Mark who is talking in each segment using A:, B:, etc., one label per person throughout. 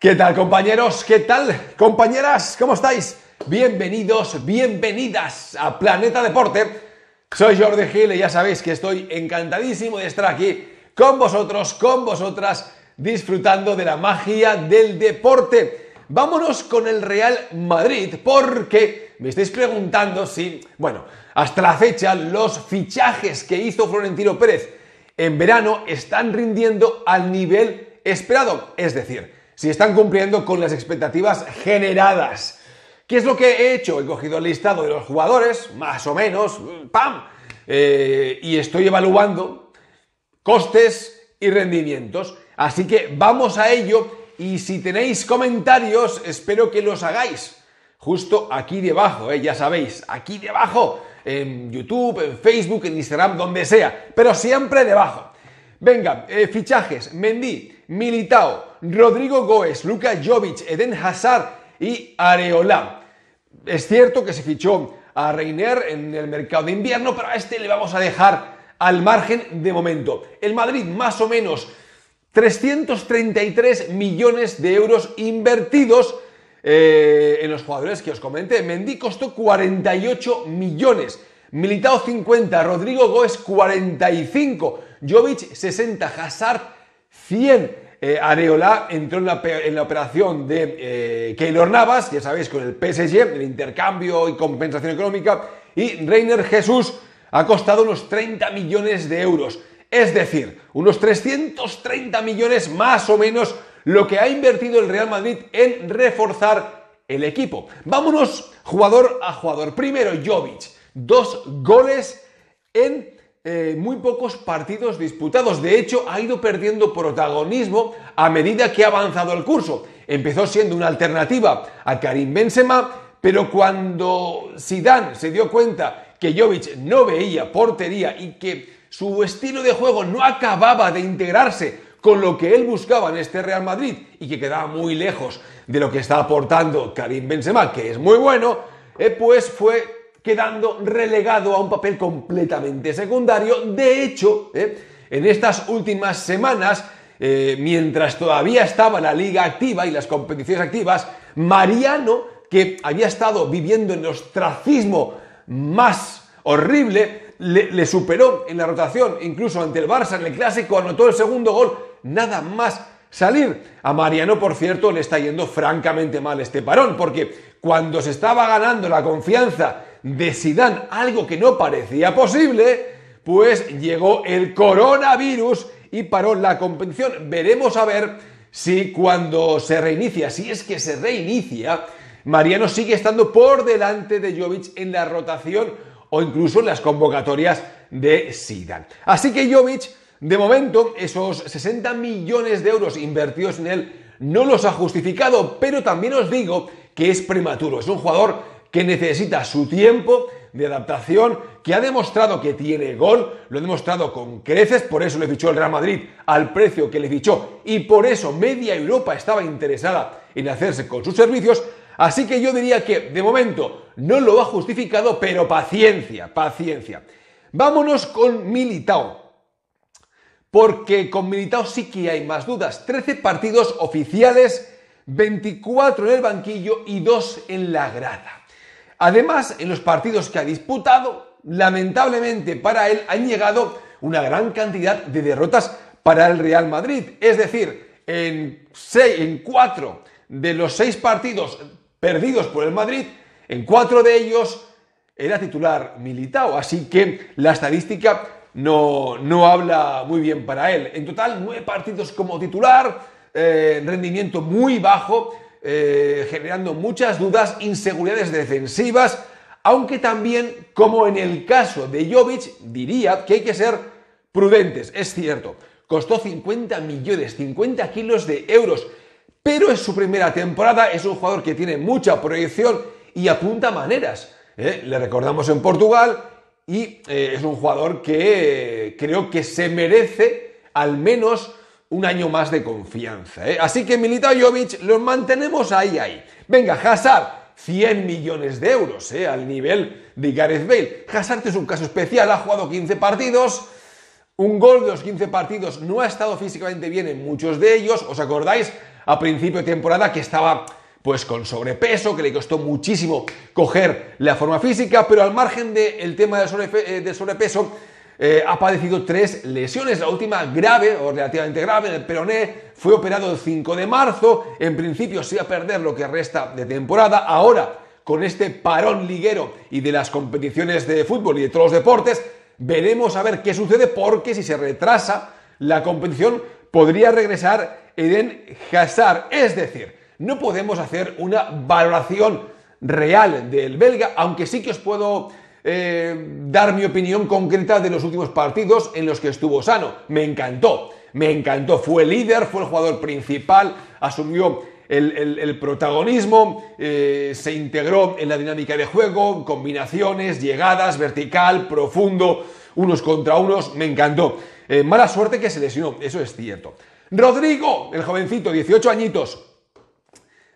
A: ¿Qué tal compañeros? ¿Qué tal compañeras? ¿Cómo estáis? Bienvenidos, bienvenidas a Planeta Deporte. Soy Jordi Gil y ya sabéis que estoy encantadísimo de estar aquí con vosotros, con vosotras, disfrutando de la magia del deporte. Vámonos con el Real Madrid porque me estáis preguntando si, bueno, hasta la fecha los fichajes que hizo Florentino Pérez en verano están rindiendo al nivel esperado, es decir, si están cumpliendo con las expectativas generadas. ¿Qué es lo que he hecho? He cogido el listado de los jugadores, más o menos, ¡pam! Eh, y estoy evaluando costes y rendimientos. Así que vamos a ello y si tenéis comentarios, espero que los hagáis. Justo aquí debajo, eh, ya sabéis, aquí debajo, en YouTube, en Facebook, en Instagram, donde sea, pero siempre debajo. Venga, eh, fichajes, Mendy, Militao, Rodrigo Goes, Luka Jovic, Eden Hazard y Areola. Es cierto que se fichó a Reiner en el mercado de invierno, pero a este le vamos a dejar al margen de momento. El Madrid más o menos 333 millones de euros invertidos eh, en los jugadores que os comenté. Mendy costó 48 millones. Militao 50, Rodrigo Goes 45, Jovic 60, Hazard 100. Eh, Areola entró en la, operación de eh, Keylor Navas, ya sabéis, con el PSG, el intercambio y compensación económica, y Reiner Jesús ha costado unos 30 millones de euros. Es decir, unos 330 millones más o menos lo que ha invertido el Real Madrid en reforzar el equipo. Vámonos jugador a jugador. Primero, Jovic. Dos goles en eh, muy pocos partidos disputados. De hecho, ha ido perdiendo protagonismo a medida que ha avanzado el curso. Empezó siendo una alternativa a Karim Benzema, pero cuando Zidane se dio cuenta que Jovic no veía portería y que su estilo de juego no acababa de integrarse con lo que él buscaba en este Real Madrid y que quedaba muy lejos de lo que está aportando Karim Benzema, que es muy bueno, eh, pues fue quedando relegado a un papel completamente secundario. De hecho, ¿eh? en estas últimas semanas, eh, mientras todavía estaba la liga activa y las competiciones activas, Mariano, que había estado viviendo en el ostracismo más horrible, le, le, superó en la rotación, incluso ante el Barça en el clásico, anotó el segundo gol, nada más salir. A Mariano, por cierto, le está yendo francamente mal este parón, porque cuando se estaba ganando la confianza de Sidán, algo que no parecía posible, pues llegó el coronavirus y paró la competición. Veremos a ver si cuando se reinicia, si es que se reinicia, Mariano sigue estando por delante de Jovic en la rotación o incluso en las convocatorias de Sidán. Así que Jovic, de momento, esos 60 millones de euros invertidos en él no los ha justificado, pero también os digo que es prematuro. Es un jugador que necesita su tiempo de adaptación, que ha demostrado que tiene gol, lo ha demostrado con creces, por eso le fichó el Real Madrid al precio que le fichó y por eso media Europa estaba interesada en hacerse con sus servicios, así que yo diría que de momento no lo ha justificado, pero paciencia, paciencia. Vámonos con Militao. Porque con Militao sí que hay más dudas. 13 partidos oficiales, 24 en el banquillo y 2 en la grada. Además, en los partidos que ha disputado, lamentablemente para él han llegado una gran cantidad de derrotas para el Real Madrid. Es decir, en, en cuatro de los seis partidos perdidos por el Madrid, en cuatro de ellos era titular Militao. Así que la estadística no, no habla muy bien para él. En total, nueve partidos como titular, eh, rendimiento muy bajo eh, generando muchas dudas, inseguridades defensivas, aunque también, como en el caso de Jovic, diría que hay que ser prudentes. Es cierto, costó 50 millones, 50 kilos de euros, pero es su primera temporada, es un jugador que tiene mucha proyección y apunta maneras. ¿eh? Le recordamos en Portugal y eh, es un jugador que creo que se merece al menos un año más de confianza. ¿eh? Así que Militao Jovic los mantenemos ahí, ahí. Venga, Hazard, 100 millones de euros, ¿eh? al nivel de Gareth Bale. Hazard es un caso especial, ha jugado 15 partidos, un gol de los 15 partidos, no ha estado físicamente bien en muchos de ellos. ¿Os acordáis? a principio de temporada que estaba pues con sobrepeso, que le costó muchísimo coger la forma física, pero al margen del tema del, eh, sobrepeso, eh, ha padecido tres lesiones. La última grave o relativamente grave en el peroné fue operado el 5 de marzo. En principio se iba a perder lo que resta de temporada. Ahora, con este parón liguero y de las competiciones de fútbol y de todos los deportes, veremos a ver qué sucede porque si se retrasa la competición podría regresar Eden Hazard. Es decir, no podemos hacer una valoración real del belga, aunque sí que os puedo eh, dar mi opinión concreta de los últimos partidos en los que estuvo sano. Me encantó, me encantó. Fue líder, fue el jugador principal, asumió el, protagonismo, eh, se integró en la dinámica de juego, combinaciones, llegadas, vertical, profundo, unos contra unos, me encantó. Eh, mala suerte que se lesionó, eso es cierto. Rodrigo, el jovencito, 18 añitos,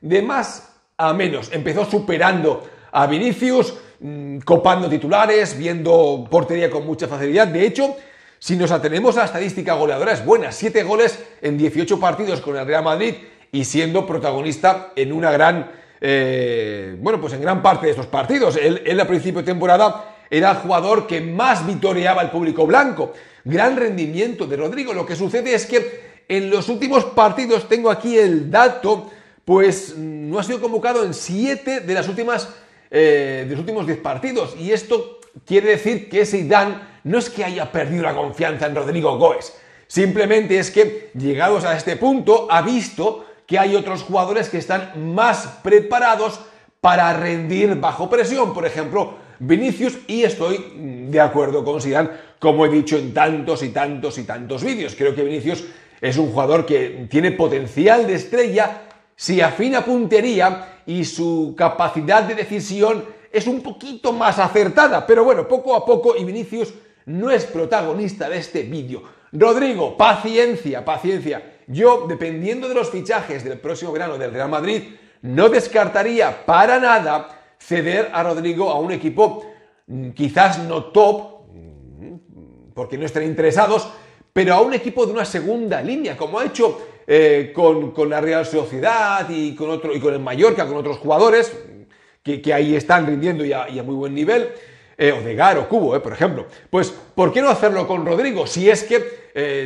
A: de más a menos, empezó superando a Vinicius, Mm, copando titulares, viendo portería con mucha facilidad. De hecho, si nos atenemos a la estadística goleadora, es buena. 7 goles en 18 partidos con el Real Madrid y siendo protagonista en una gran, eh, bueno, pues en gran parte de estos partidos. Él, él a principio de temporada era el jugador que más vitoreaba al público blanco. Gran rendimiento de Rodrigo. Lo que sucede es que en los últimos partidos, tengo aquí el dato, pues mm, no ha sido convocado en 7 de las últimas eh, de los últimos 10 partidos. Y esto quiere decir que Zidane no es que haya perdido la confianza en Rodrigo Goes, simplemente es que llegados a este punto ha visto que hay otros jugadores que están más preparados para rendir bajo presión, por ejemplo, Vinicius, y estoy de acuerdo con Zidane, como he dicho en tantos y tantos y tantos vídeos. Creo que Vinicius es un jugador que tiene potencial de estrella si afina puntería y su capacidad de decisión es un poquito más acertada. Pero bueno, poco a poco y Vinicius no es protagonista de este vídeo. Rodrigo, paciencia, paciencia. Yo, dependiendo de los fichajes del próximo verano del Real Madrid, no descartaría para nada ceder a Rodrigo a un equipo mm, quizás no top, mm, porque no estén interesados, pero a un equipo de una segunda línea, como ha hecho eh, con, la Real Sociedad y con, y con el Mallorca, con otros jugadores que, ahí están rindiendo y a, muy buen nivel. Eh, Odegar o Cubo, eh, por ejemplo. Pues, ¿por qué no hacerlo con Rodrigo? Si es que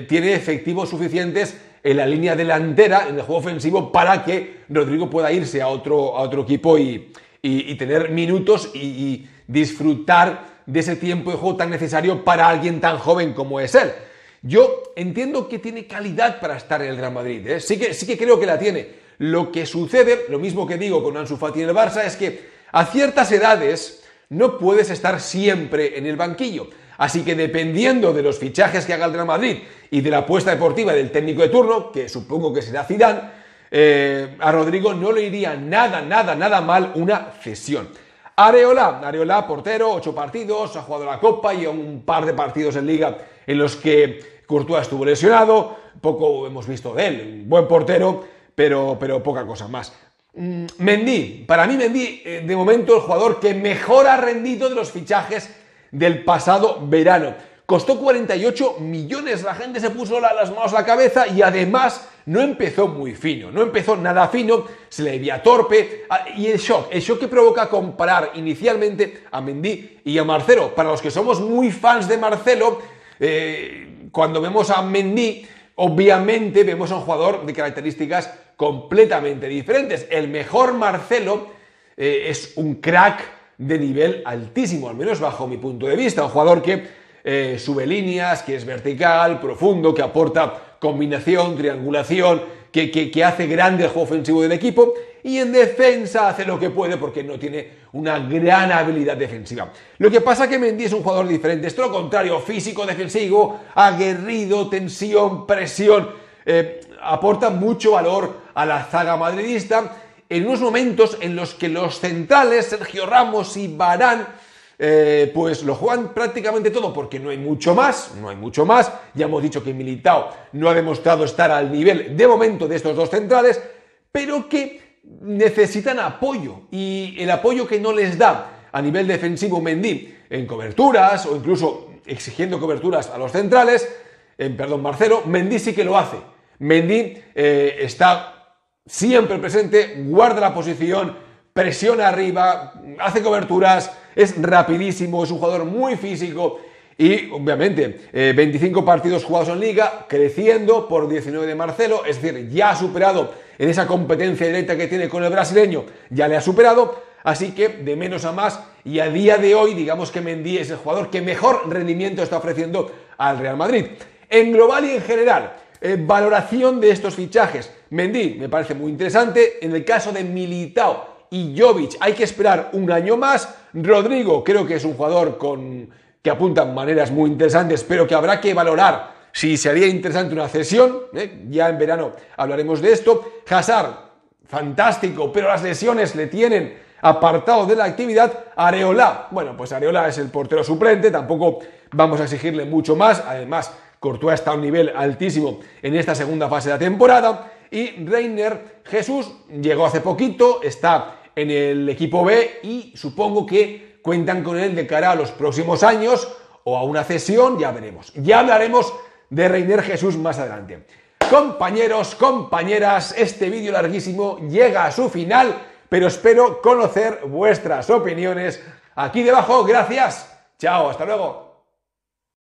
A: tiene efectivos suficientes en la línea delantera, en el juego ofensivo, para que Rodrigo pueda irse a otro, a otro equipo y, tener minutos y disfrutar de ese tiempo de juego tan necesario para alguien tan joven como es él. Yo entiendo que tiene calidad para estar en el Real Madrid, ¿eh? sí, que, sí que creo que la tiene. Lo que sucede, lo mismo que digo con Ansu Fati en el Barça, es que a ciertas edades no puedes estar siempre en el banquillo. Así que dependiendo de los fichajes que haga el Real Madrid y de la apuesta deportiva del técnico de turno, que supongo que será Zidane, eh, a Rodrigo no le iría nada, nada, nada mal una cesión. Areola, Areola, portero, ocho partidos, ha jugado la Copa y un par de partidos en Liga en los que Courtois estuvo lesionado, poco hemos visto de él, buen portero, pero, pero poca cosa más. Mm, Mendy, para mí Mendy, eh, de momento el jugador que mejor ha rendido de los fichajes del pasado verano. Costó 48 millones, la gente se puso las manos a la cabeza y además no empezó muy fino, no empezó nada fino, se le veía torpe ah, y el shock, el shock que provoca comparar inicialmente a Mendy y a Marcelo. Para los que somos muy fans de Marcelo, eh, cuando vemos a Mendy, obviamente vemos a un jugador de características completamente diferentes. El mejor Marcelo eh, es un crack de nivel altísimo, al menos bajo mi punto de vista, un jugador que eh, sube líneas, que es vertical, profundo, que aporta combinación, triangulación, que, hace grande el juego ofensivo del equipo y en defensa hace lo que puede porque no tiene una gran habilidad defensiva. Lo que pasa es que Mendy es un jugador diferente, es todo lo contrario, físico, defensivo, aguerrido, tensión, presión, eh, aporta mucho valor a la zaga madridista en unos momentos en los que los centrales, Sergio Ramos y Barán, eh, pues lo juegan prácticamente todo porque no hay mucho más, no hay mucho más. Ya hemos dicho que Militao no ha demostrado estar al nivel de momento de estos dos centrales, pero que necesitan apoyo y el apoyo que no les da a nivel defensivo Mendy en coberturas o incluso exigiendo coberturas a los centrales, en, perdón, Marcelo, Mendy sí que lo hace. Mendy eh, está siempre presente, guarda la posición, presiona arriba, hace coberturas, es rapidísimo, es un jugador muy físico y obviamente 25 partidos jugados en liga, creciendo por 19 de Marcelo, es decir, ya ha superado en esa competencia directa que tiene con el brasileño, ya le ha superado, así que de menos a más y a día de hoy digamos que Mendy es el jugador que mejor rendimiento está ofreciendo al Real Madrid. En global y en general, eh, valoración de estos fichajes. Mendy me parece muy interesante. En el caso de Militao y Jovic hay que esperar un año más. Rodrigo creo que es un jugador con, que apunta maneras muy interesantes, pero que habrá que valorar si sería interesante una cesión. ¿eh? Ya en verano hablaremos de esto. Hazard, fantástico, pero las lesiones le tienen apartado de la actividad. Areola, bueno, pues Areola es el portero suplente, tampoco vamos a exigirle mucho más. Además, Courtois está a un nivel altísimo en esta segunda fase de la temporada. Y Reiner Jesús llegó hace poquito, está en el equipo B y supongo que cuentan con él de cara a los próximos años o a una cesión, ya veremos. Ya hablaremos de Reiner Jesús más adelante. Compañeros, compañeras, este vídeo larguísimo llega a su final, pero espero conocer vuestras opiniones aquí debajo. Gracias. Chao, hasta luego.